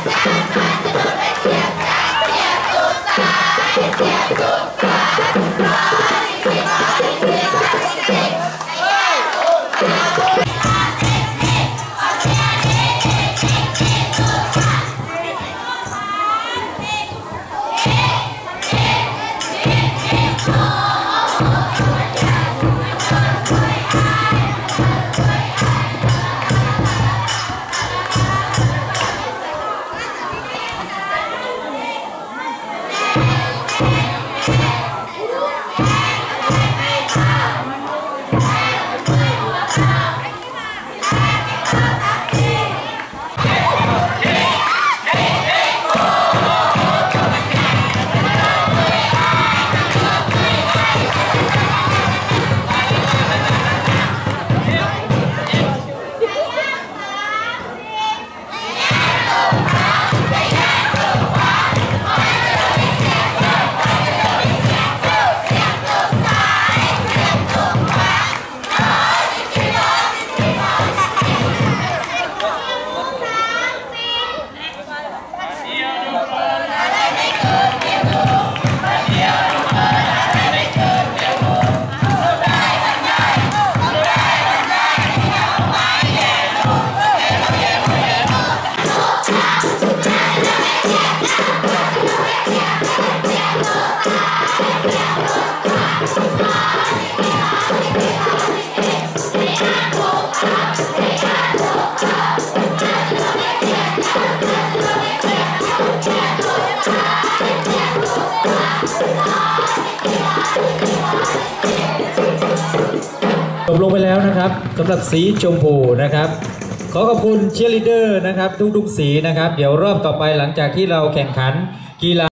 Siempre, siempre, siempre, siempre, siempre, siempre, siempre, จบลงไปแล้วนะครับสำหรับสีชมพูนะครับ ขอขอบคุณเชียร์ลีเดอร์นะครับ ทุกๆสีนะครับ เดี๋ยวรอบต่อไปหลังจากที่เราแข่งขันกีฬา